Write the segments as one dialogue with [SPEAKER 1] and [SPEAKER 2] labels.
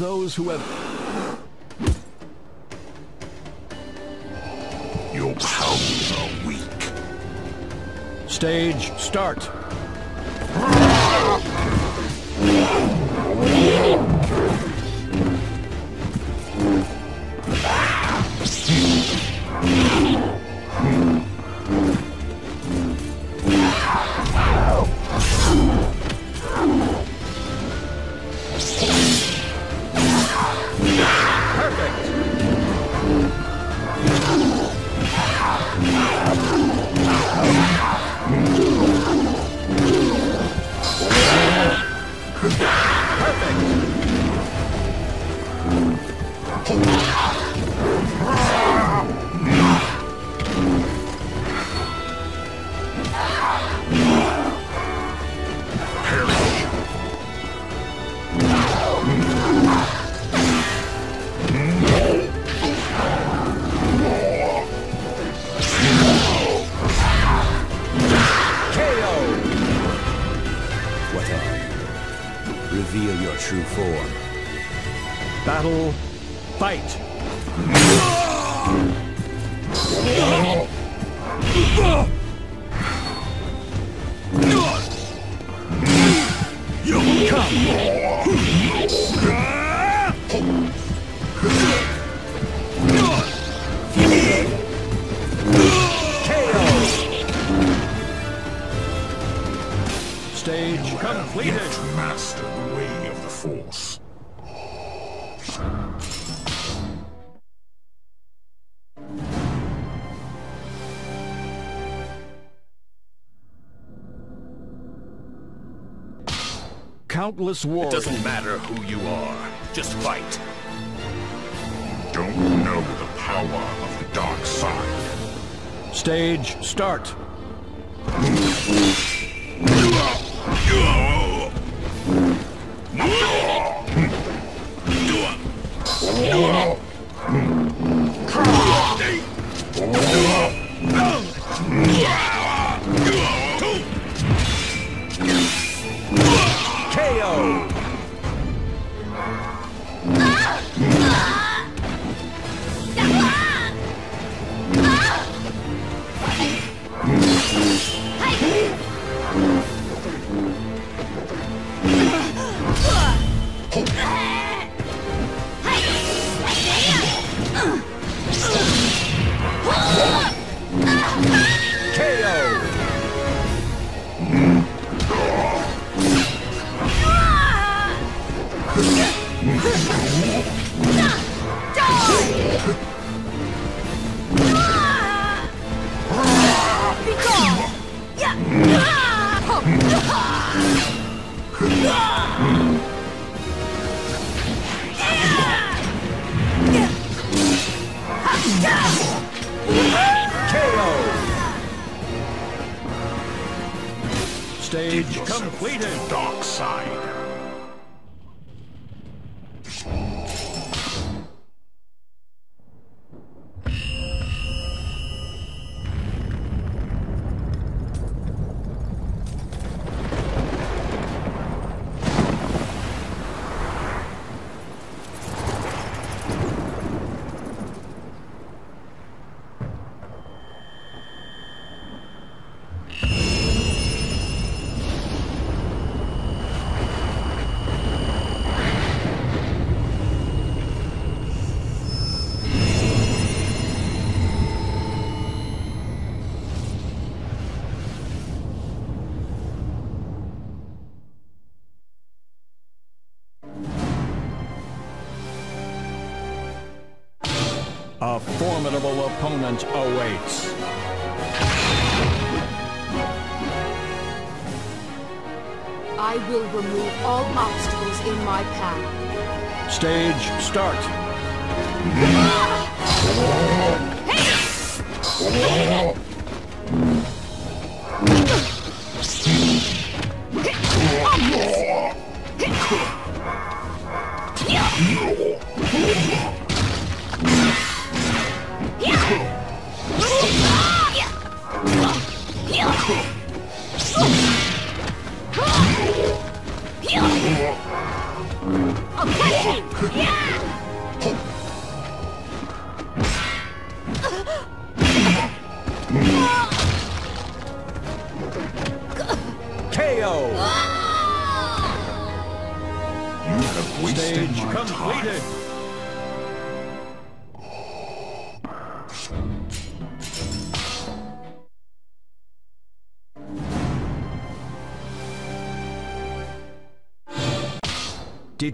[SPEAKER 1] those who have...
[SPEAKER 2] Your powers are weak.
[SPEAKER 1] Stage start. Countless
[SPEAKER 3] It doesn't matter who you are. Just fight.
[SPEAKER 2] Don't know the power of the dark side.
[SPEAKER 1] Stage start. formidable opponent awaits.
[SPEAKER 4] I will remove all obstacles in my path.
[SPEAKER 1] Stage start.
[SPEAKER 4] Okay.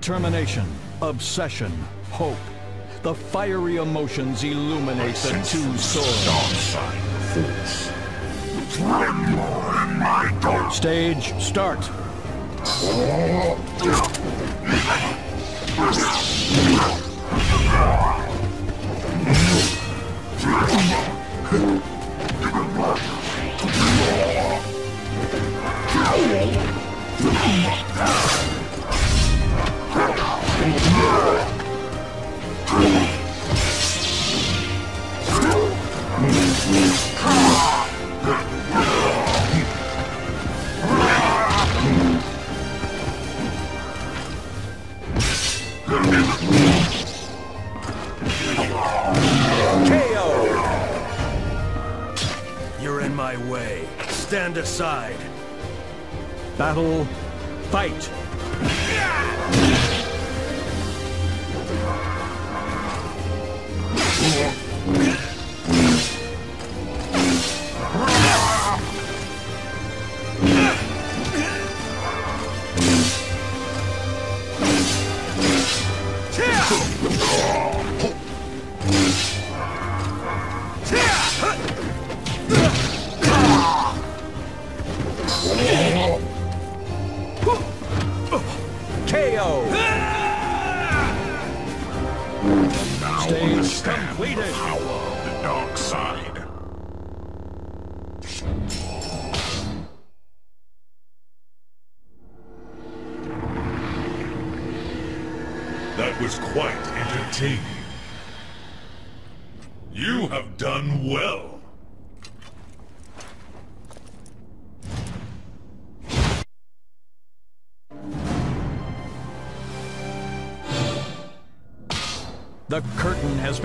[SPEAKER 1] Determination, obsession, hope. The fiery emotions illuminate the two swords.
[SPEAKER 2] dark side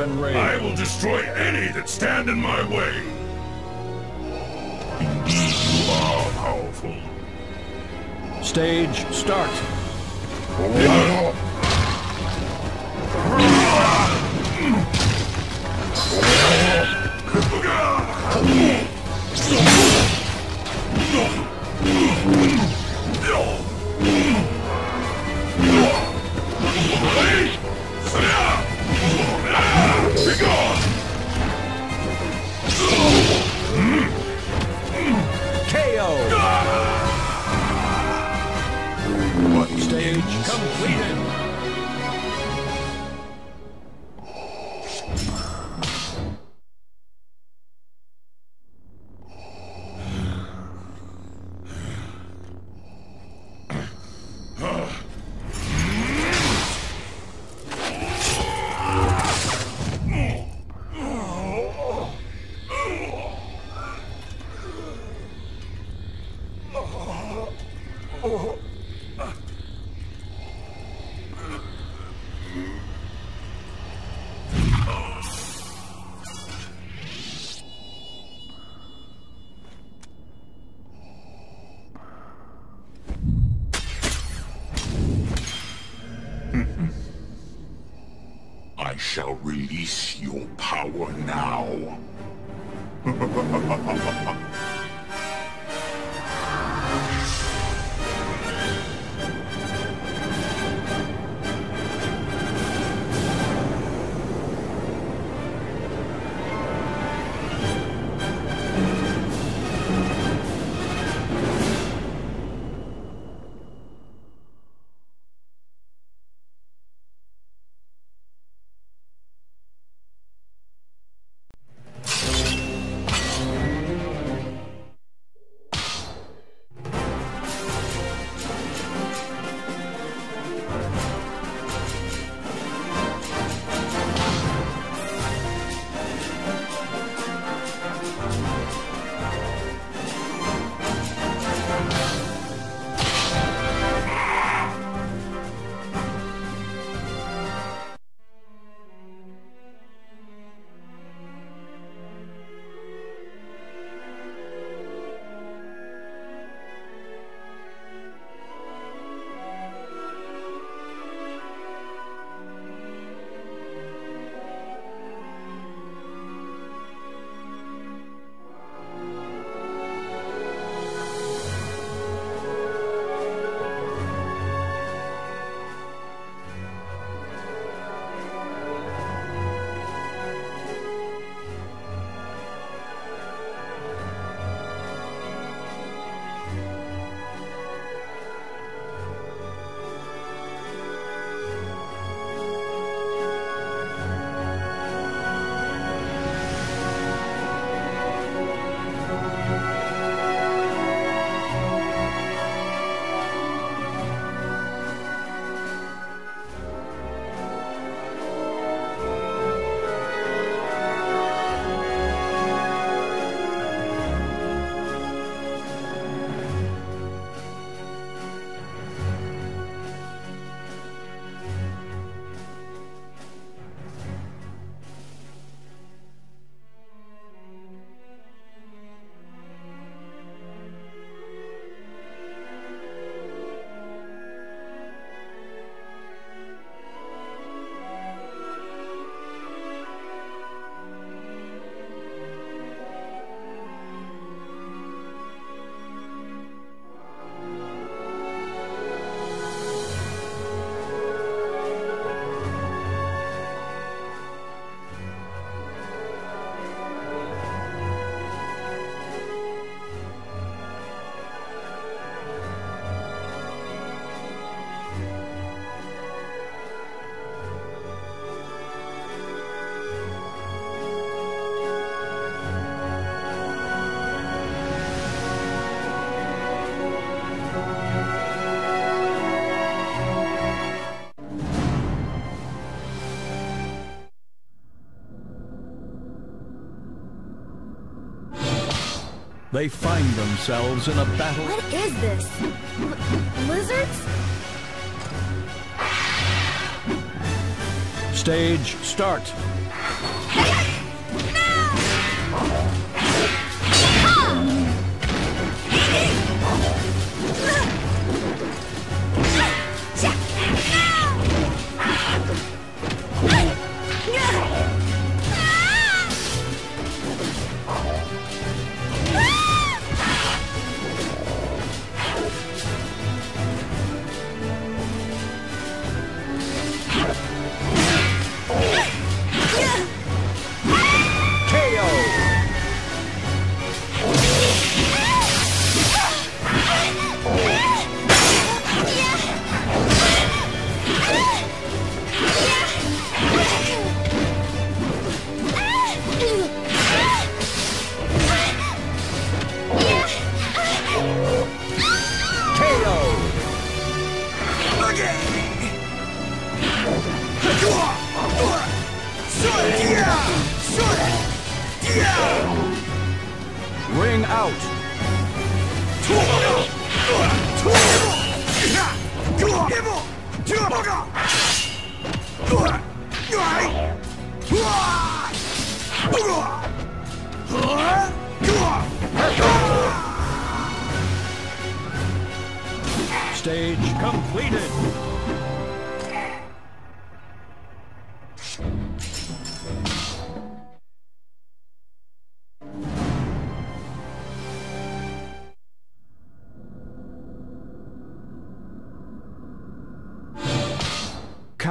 [SPEAKER 1] been raised.
[SPEAKER 5] I will destroy any that stand in my way.
[SPEAKER 2] Indeed, you are powerful.
[SPEAKER 1] Stage start. They find themselves in a battle.
[SPEAKER 4] What is this? L- lizards?
[SPEAKER 1] Stage start.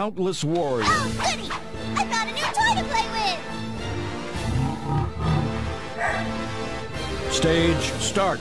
[SPEAKER 1] Countless warriors
[SPEAKER 6] Oh, goody! I found a new toy to play with!
[SPEAKER 1] Stage start.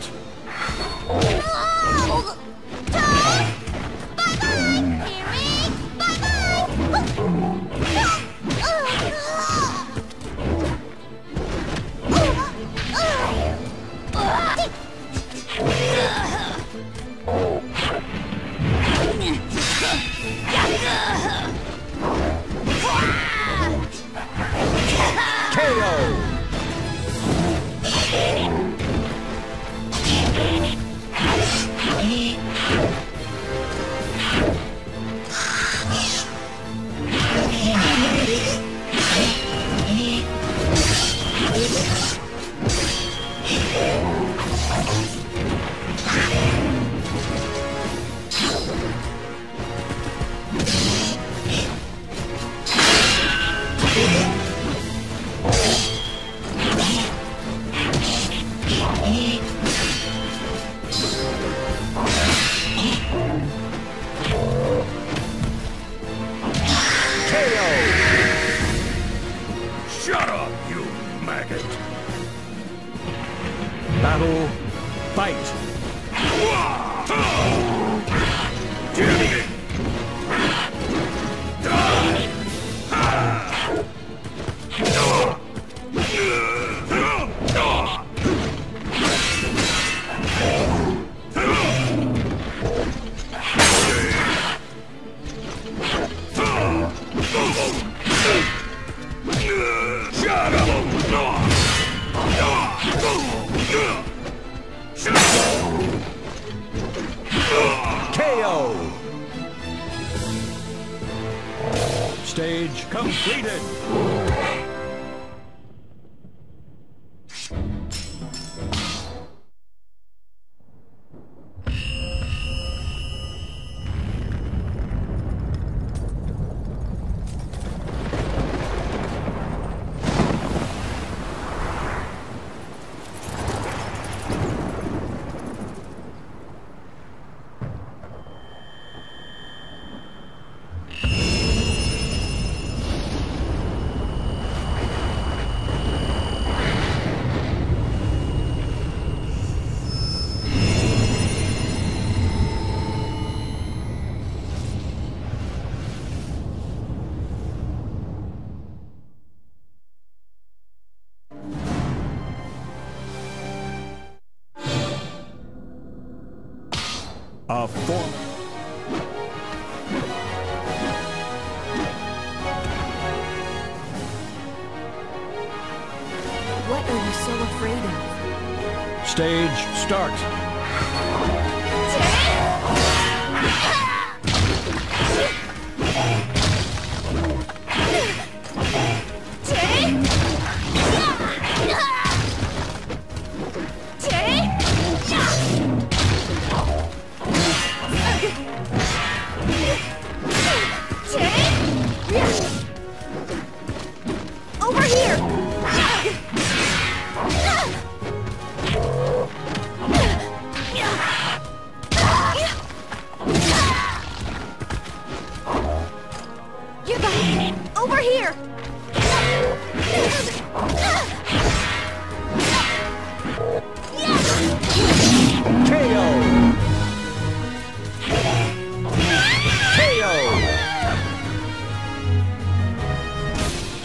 [SPEAKER 1] Stage completed.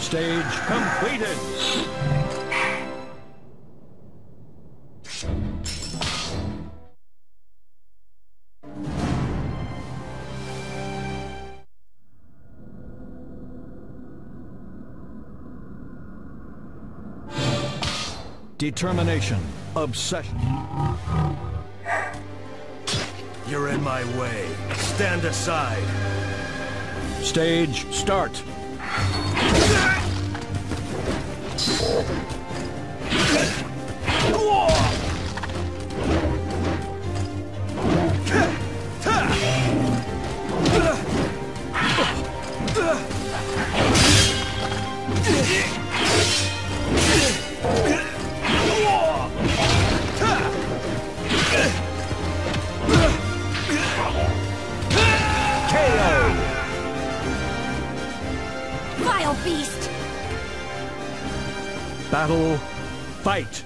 [SPEAKER 1] Stage completed. Determination, obsession.
[SPEAKER 3] You're in my way. Stand aside.
[SPEAKER 1] Stage start. KO! Battle, fight!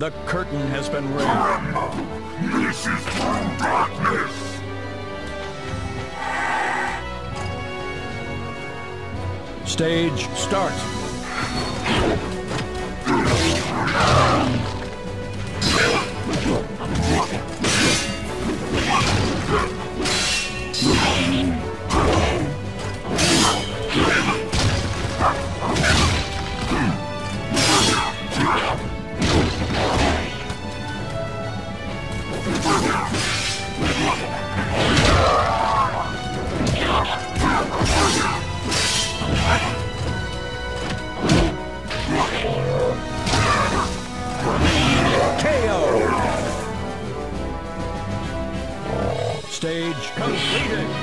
[SPEAKER 2] The
[SPEAKER 1] curtain has been raised.
[SPEAKER 2] This is true darkness.
[SPEAKER 1] Stage start. Stage completed!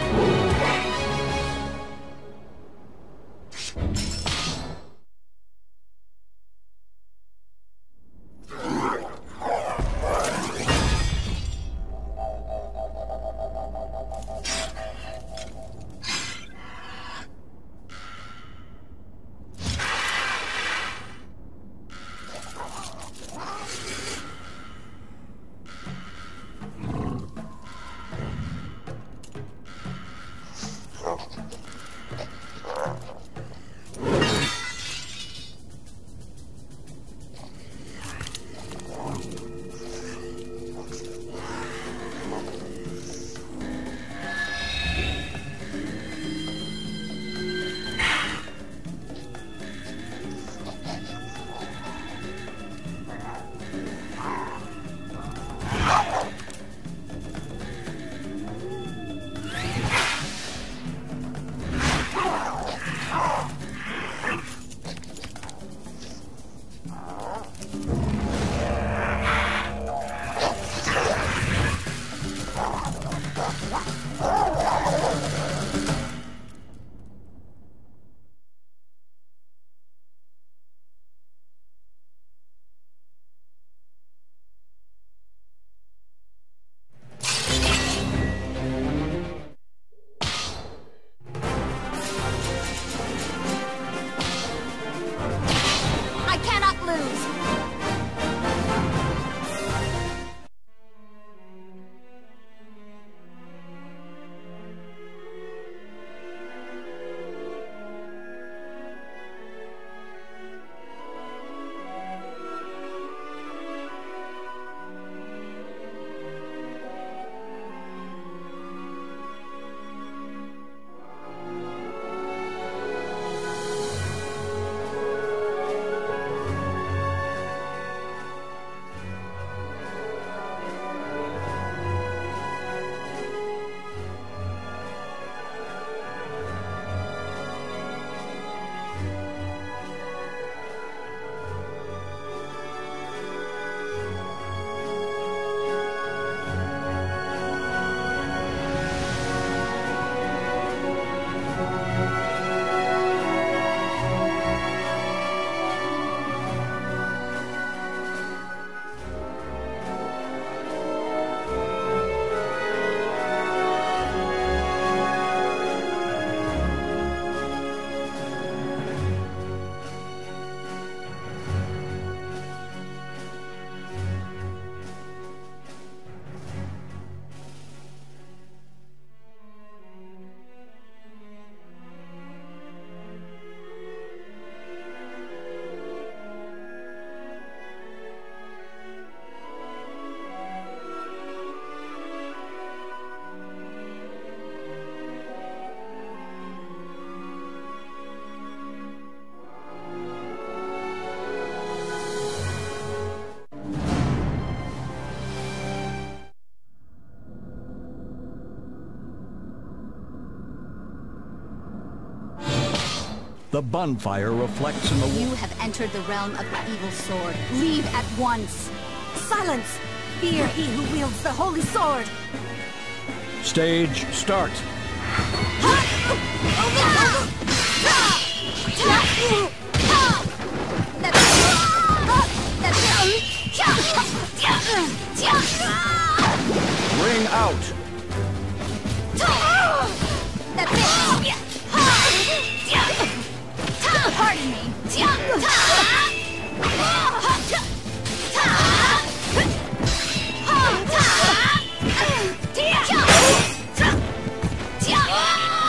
[SPEAKER 1] The bonfire reflects in the
[SPEAKER 6] You have entered the realm of the evil sword. Leave at once. Silence! Fear he who wields the holy sword!
[SPEAKER 1] Stage start. Ring out.
[SPEAKER 6] Pardon me.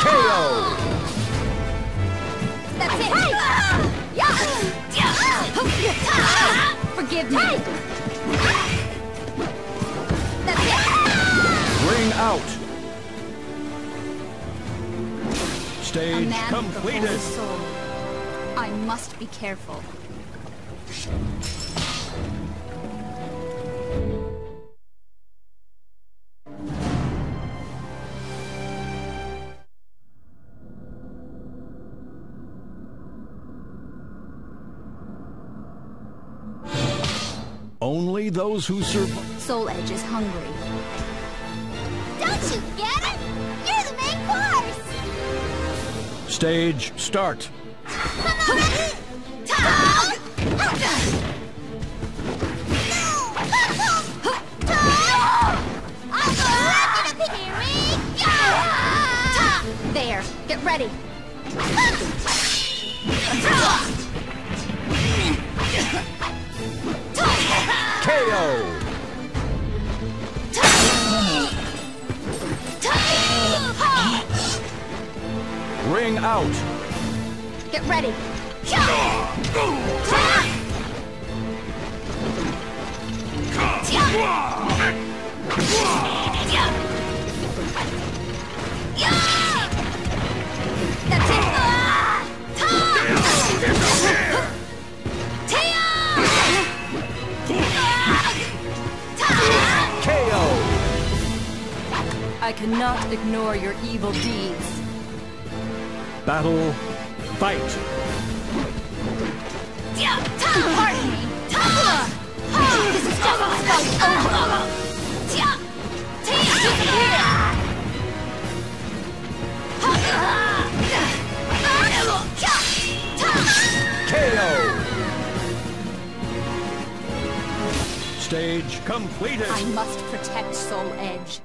[SPEAKER 1] KO.
[SPEAKER 6] That's it. Forgive me. That's it.
[SPEAKER 1] Ring out. Stage
[SPEAKER 6] man with the holy
[SPEAKER 1] completed.
[SPEAKER 6] I must be careful.
[SPEAKER 1] Only those who survive.
[SPEAKER 6] Soul Edge is hungry.
[SPEAKER 7] Don't you get it? You're the main course!
[SPEAKER 1] Stage start.
[SPEAKER 6] There, get ready.
[SPEAKER 1] KO. Ring out.
[SPEAKER 6] Get ready.
[SPEAKER 4] I cannot ignore your evil deeds.
[SPEAKER 1] Battle. Fight. Stage completed.
[SPEAKER 6] I must protect Soul Edge.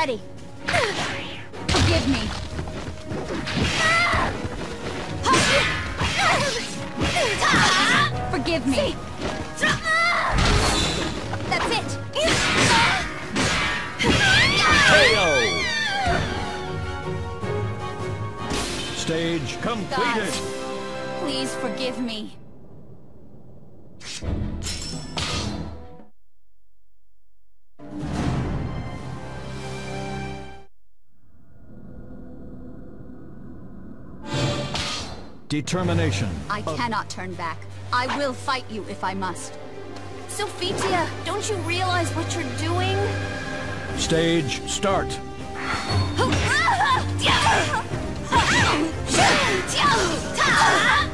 [SPEAKER 6] Ready. Forgive me. Forgive me. That's it.
[SPEAKER 1] KO. Stage completed.
[SPEAKER 6] Gods, please forgive me.
[SPEAKER 1] Determination.
[SPEAKER 6] I cannot turn back. I will fight you if I must.
[SPEAKER 7] Sophitia, don't you realize what you're doing?
[SPEAKER 1] Stage start.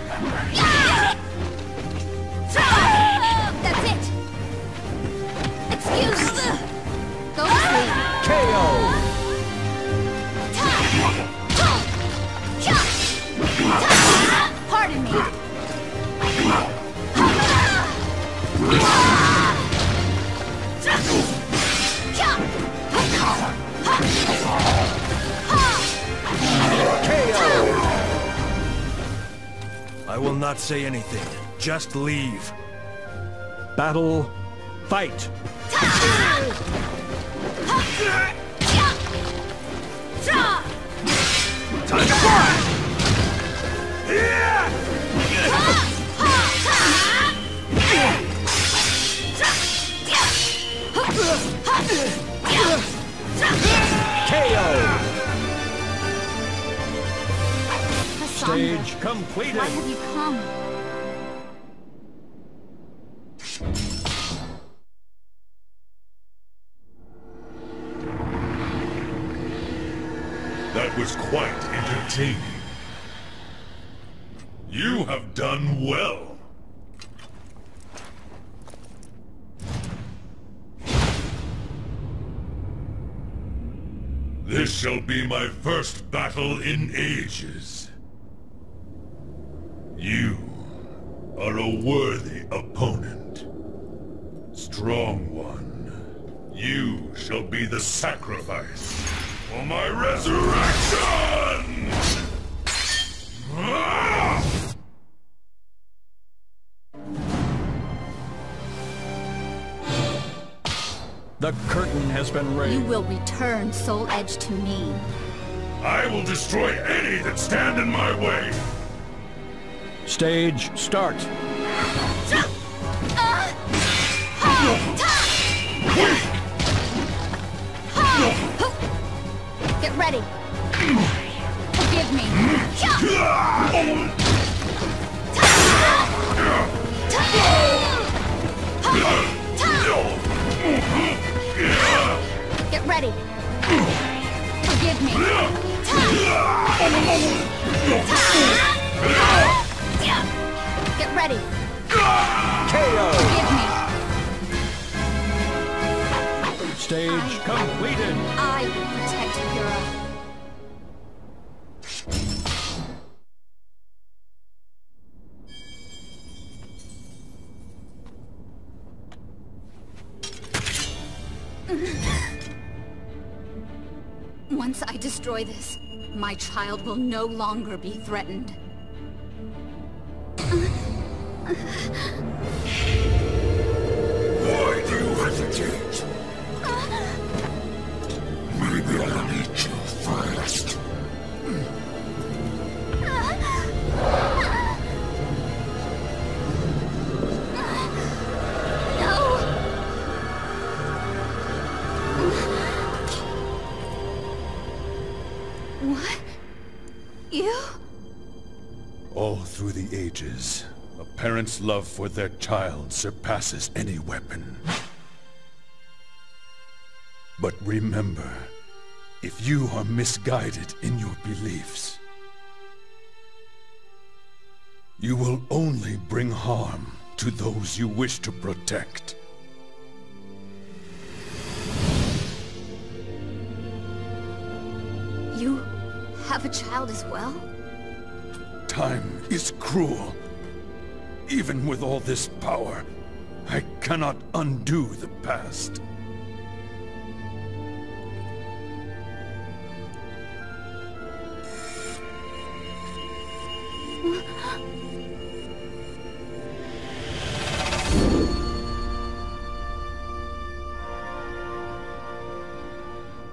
[SPEAKER 3] I will not say anything. Just leave.
[SPEAKER 1] Battle. Fight.
[SPEAKER 5] Time to fly!
[SPEAKER 1] KO. Stage completed.
[SPEAKER 6] why have you come?
[SPEAKER 2] That was quite entertaining. You have done well. This shall be my first battle in ages. You are a worthy opponent. Strong one. You shall be the sacrifice for my resurrection!
[SPEAKER 1] The curtain has been raised.
[SPEAKER 6] You will return Soul Edge to me.
[SPEAKER 2] I will destroy any that stand in my way!
[SPEAKER 1] Stage start.
[SPEAKER 6] Get ready. Forgive me. Get ready. Forgive me. Get ready.
[SPEAKER 1] KO.
[SPEAKER 6] Forgive me.
[SPEAKER 1] Stage completed.
[SPEAKER 6] I will protect Pyrrha. Once I destroy this, my child will no longer be threatened.
[SPEAKER 2] Why do you hesitate? Maybe I'll eat you first.
[SPEAKER 6] No! What? You?
[SPEAKER 8] All through the ages, parent's love for their child surpasses any weapon. But remember, if you are misguided in your beliefs, you will only bring harm to those you wish to protect.
[SPEAKER 6] You have a child as well?
[SPEAKER 8] Time is cruel. Even with all this power, I cannot undo the past.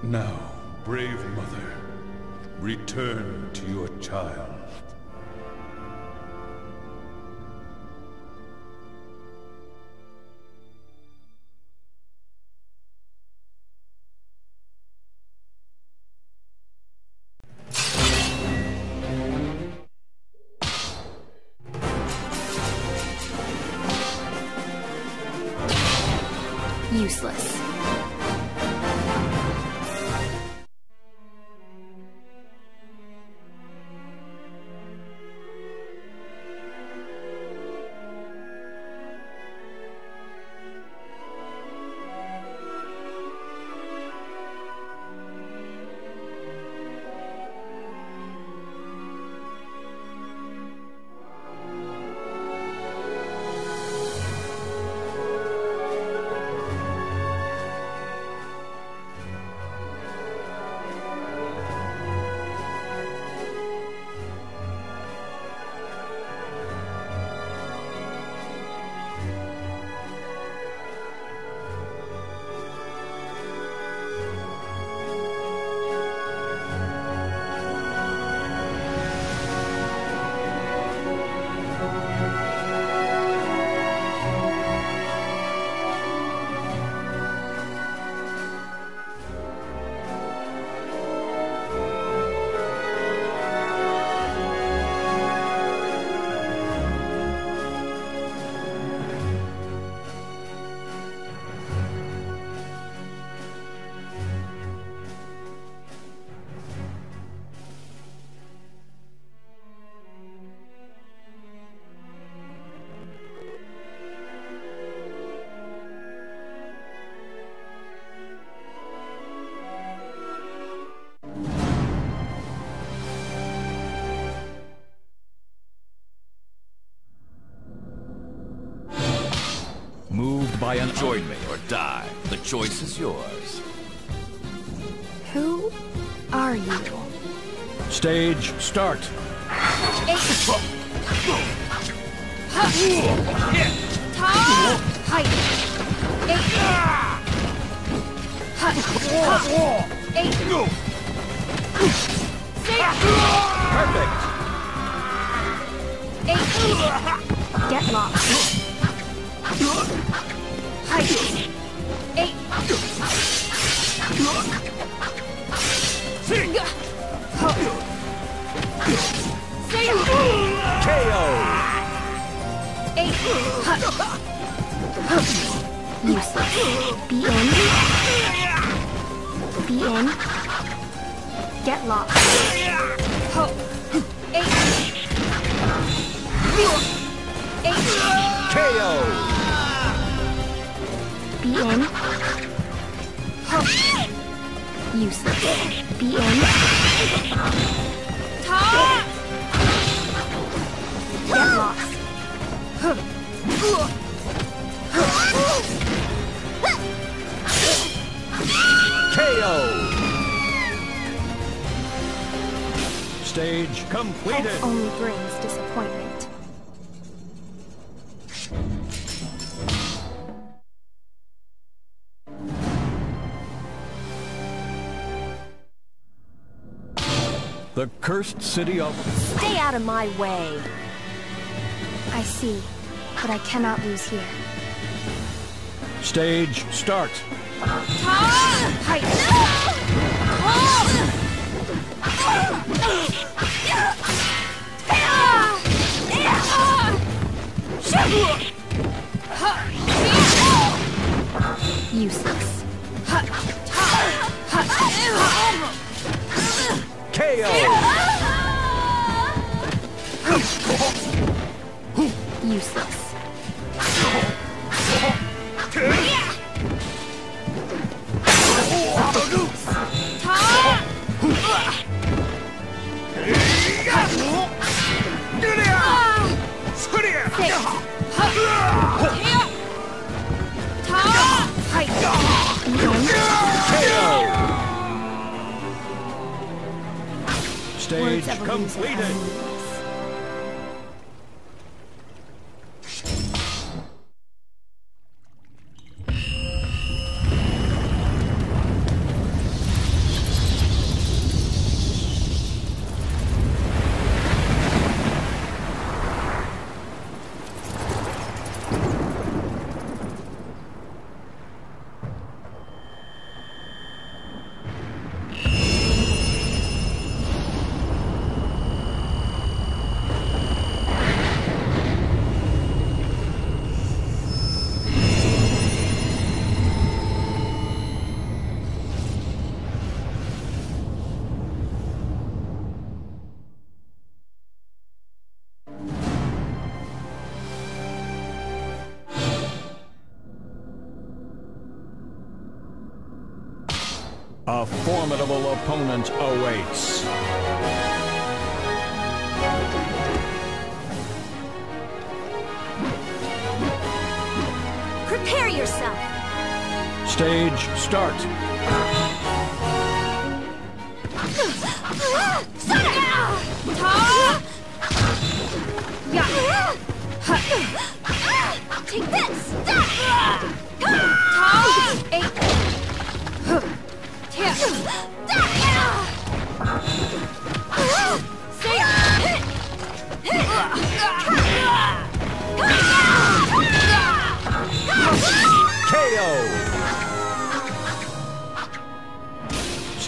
[SPEAKER 8] Now, brave mother, return to your child.
[SPEAKER 9] Join me or die. The choice is yours.
[SPEAKER 7] Who are you?
[SPEAKER 1] Stage start. Perfect.
[SPEAKER 7] Get lost.
[SPEAKER 1] KO.
[SPEAKER 7] Useless. Be in. Be in. Get lost.
[SPEAKER 1] KO.
[SPEAKER 7] Be in. Useless. Be in. Get lost.
[SPEAKER 1] KO. Stage completed.
[SPEAKER 7] Hope only brings disappointment.
[SPEAKER 1] The cursed city of
[SPEAKER 4] Stay out of my way.
[SPEAKER 7] I see, but I cannot lose here.
[SPEAKER 1] Stage start.
[SPEAKER 7] Useless.
[SPEAKER 1] KO.
[SPEAKER 7] Useless.
[SPEAKER 1] Formidable opponent awaits.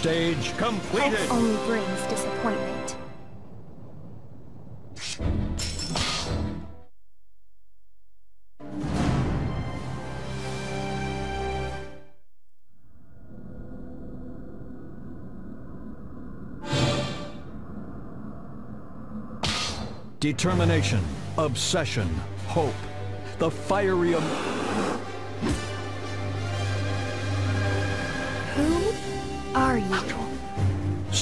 [SPEAKER 1] Stage completed.
[SPEAKER 7] Hope only brings disappointment.
[SPEAKER 1] Determination, obsession, hope. The fiery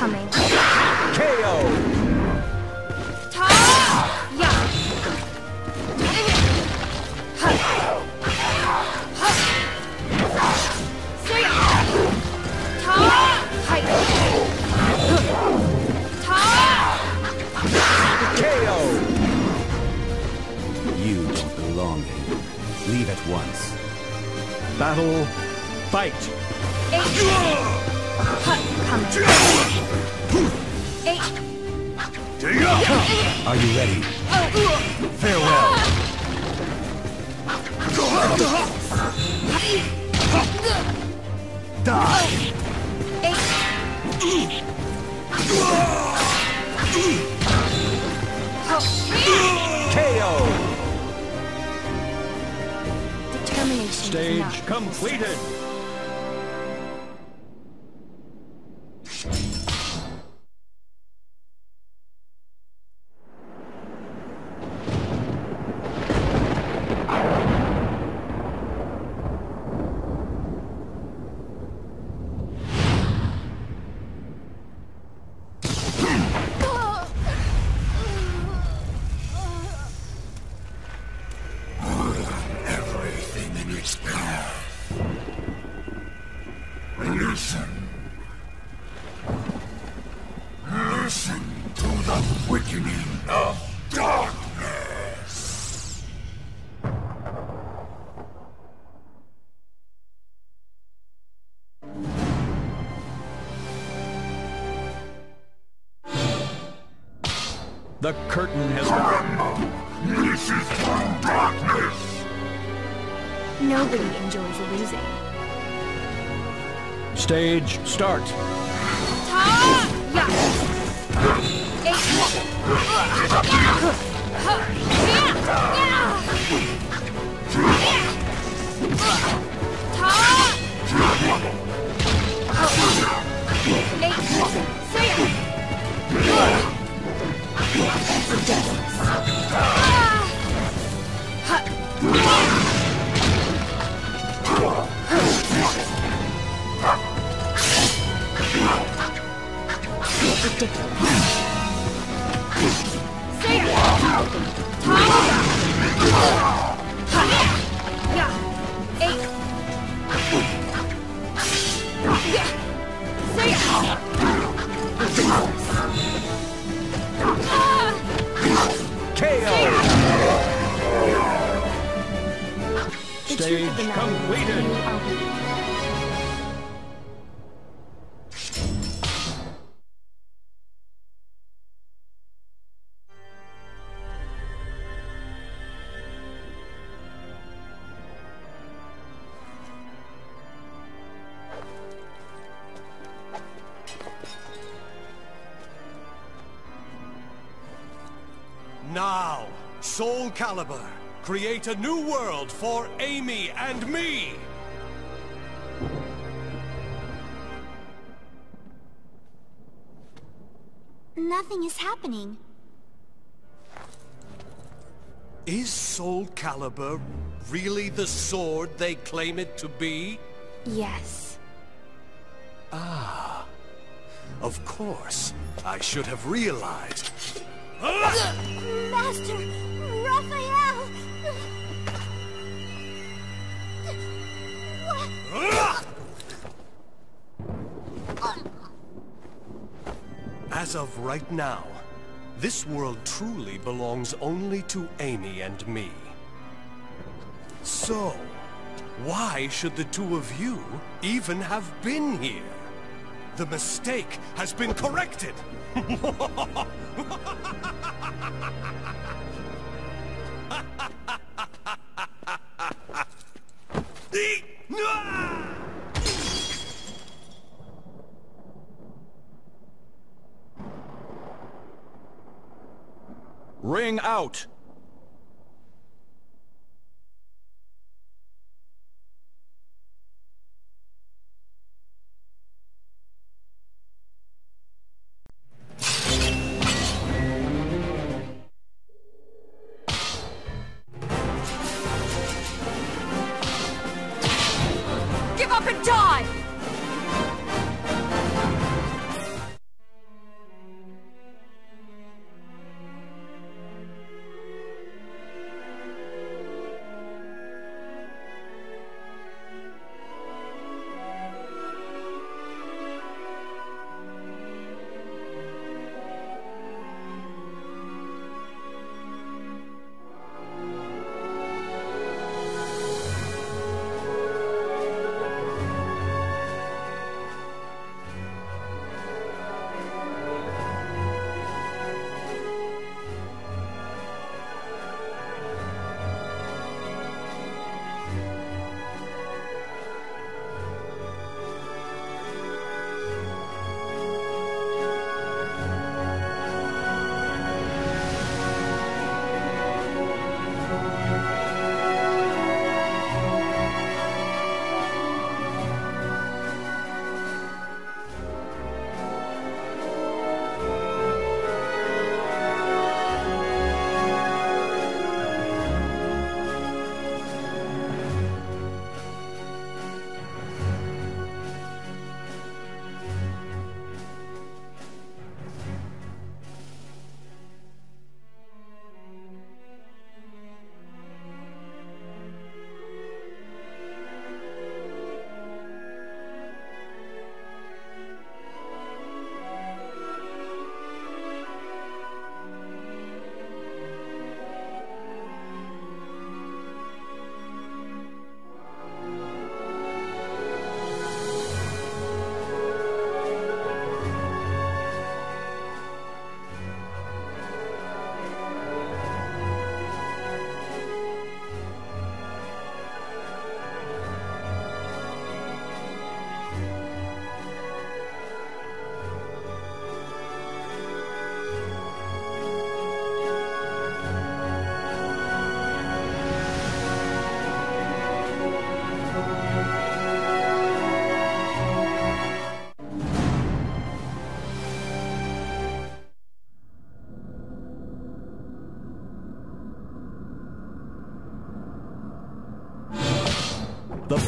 [SPEAKER 6] Coming.
[SPEAKER 1] KO!
[SPEAKER 9] You don't belong here. Leave at once.
[SPEAKER 1] Battle fight!
[SPEAKER 4] Eight! Ha!
[SPEAKER 6] Coming.
[SPEAKER 4] Eight!
[SPEAKER 9] Are you ready?
[SPEAKER 1] Farewell! Die!
[SPEAKER 4] Eight!
[SPEAKER 1] KO!
[SPEAKER 6] Determination
[SPEAKER 1] Stage
[SPEAKER 6] enough.
[SPEAKER 1] completed!
[SPEAKER 2] Is
[SPEAKER 1] completed!
[SPEAKER 3] Now, Soul Calibur, create a new world for Amy and me!
[SPEAKER 7] Nothing is happening.
[SPEAKER 3] Is Soul Calibur really the sword they claim it to be?
[SPEAKER 6] Yes. Ah.
[SPEAKER 3] Of course. I should have realized.
[SPEAKER 7] Master
[SPEAKER 3] As of right now, this world truly belongs only to Amy and me. So, why should the two of you even have been here? The mistake has been corrected!
[SPEAKER 1] Ring out!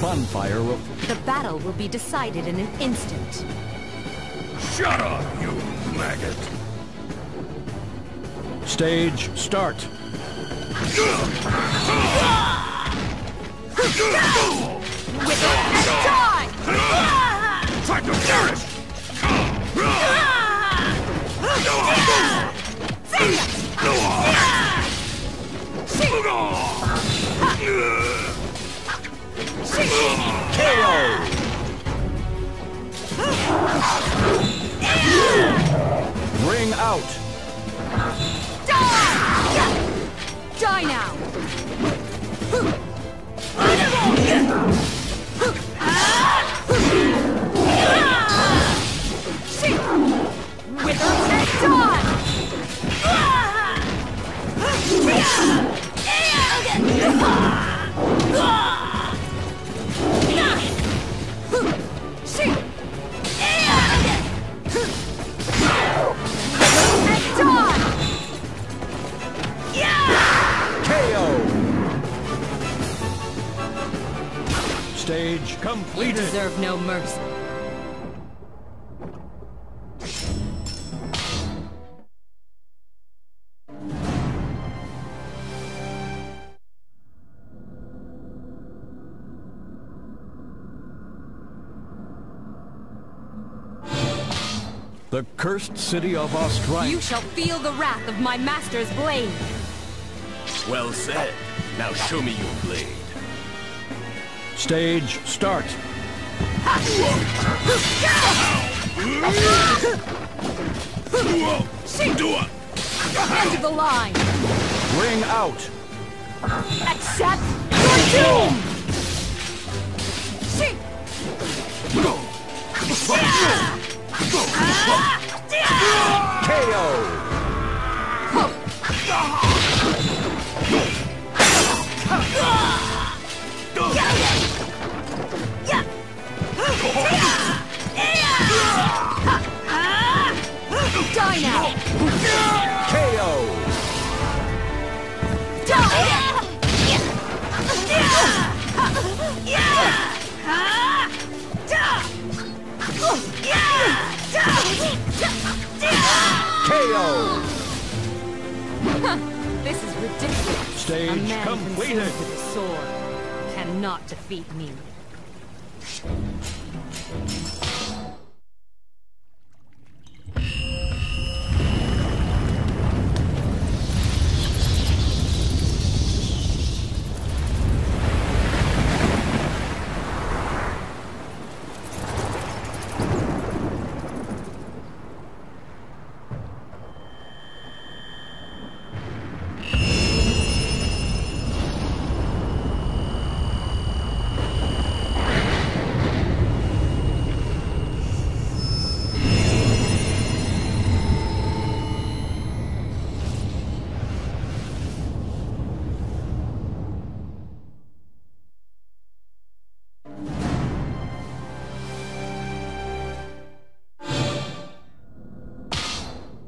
[SPEAKER 1] Bonfire of...
[SPEAKER 4] The battle will be decided in an instant.
[SPEAKER 2] Shut up, you maggot!
[SPEAKER 1] Stage start.
[SPEAKER 4] Wither and die!
[SPEAKER 2] Try to perish!
[SPEAKER 1] Ring out.
[SPEAKER 4] Die! Die now!
[SPEAKER 1] Stage
[SPEAKER 4] You deserve no mercy.
[SPEAKER 1] The cursed city of Ostrheinsburg.
[SPEAKER 4] You shall feel the wrath of my master's blade.
[SPEAKER 3] Well said. Now show me your blade.
[SPEAKER 1] Stage start.
[SPEAKER 4] End of the line.
[SPEAKER 1] Ring out.
[SPEAKER 4] Accept your doom! She-
[SPEAKER 1] KO.
[SPEAKER 4] Die now!
[SPEAKER 1] KO. Die. Yeah. Yeah. Yeah. KO.
[SPEAKER 4] This is ridiculous.
[SPEAKER 1] Stage completed.
[SPEAKER 4] Cannot defeat me.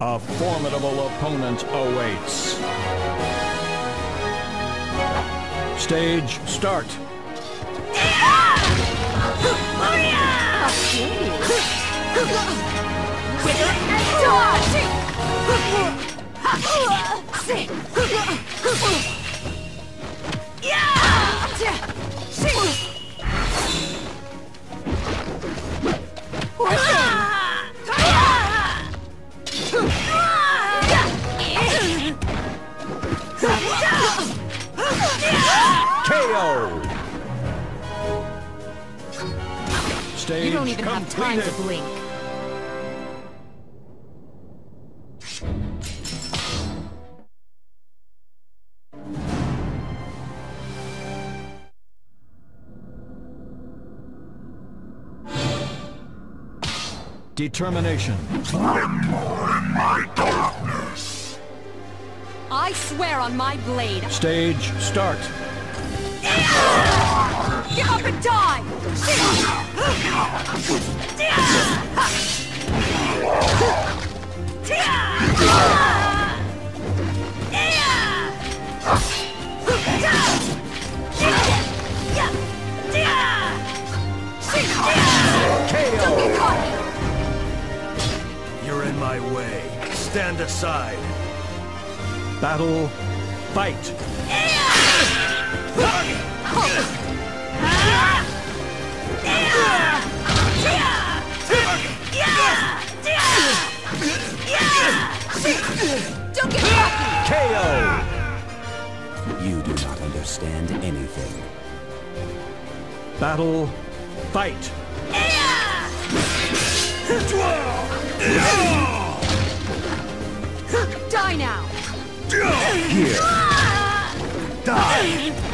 [SPEAKER 1] A formidable opponent awaits. Stage start.
[SPEAKER 4] Wither and
[SPEAKER 1] KO. Stage
[SPEAKER 4] You don't even have time to blink.
[SPEAKER 1] Determination.
[SPEAKER 4] I swear on my blade.
[SPEAKER 1] Stage start.
[SPEAKER 4] Up and die!
[SPEAKER 3] You're in my way. Stand aside.
[SPEAKER 1] Battle. Fight.
[SPEAKER 4] Don't get cocky!
[SPEAKER 1] KO!
[SPEAKER 9] You do not understand anything.
[SPEAKER 1] Battle, fight!
[SPEAKER 4] Die now!
[SPEAKER 1] Here!
[SPEAKER 10] Die!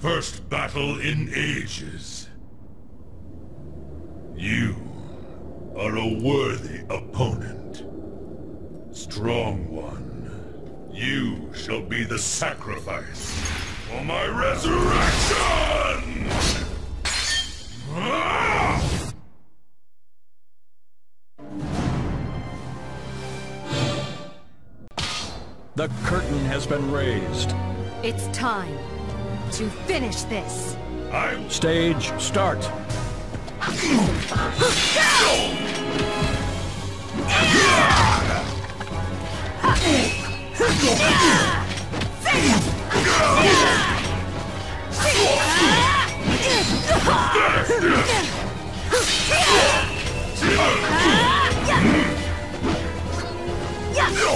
[SPEAKER 8] first battle in ages. You are a worthy opponent. Strong one. You shall be the sacrifice for my resurrection! Ah!
[SPEAKER 1] The curtain has been raised.
[SPEAKER 4] It's time to finish this.
[SPEAKER 8] I'm
[SPEAKER 1] Stage start.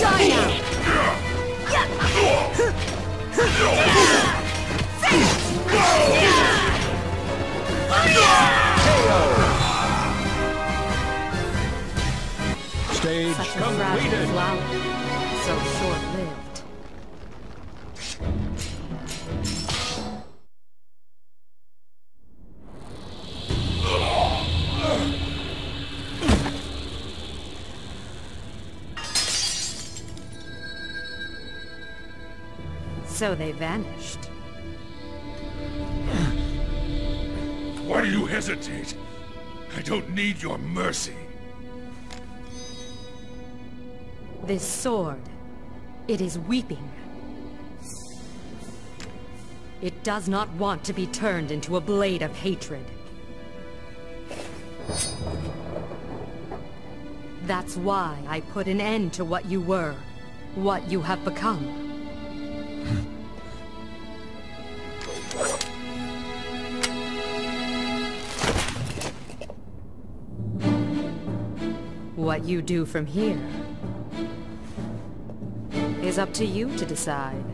[SPEAKER 4] Die now!
[SPEAKER 1] Stage
[SPEAKER 4] Such a fragile
[SPEAKER 1] completed.
[SPEAKER 4] so short-lived. So they vanished.
[SPEAKER 8] Hesitate? I don't need your mercy.
[SPEAKER 4] This sword, it is weeping. It does not want to be turned into a blade of hatred. That's why I put an end to what you were, what you have become. What you do from here is up to you to decide.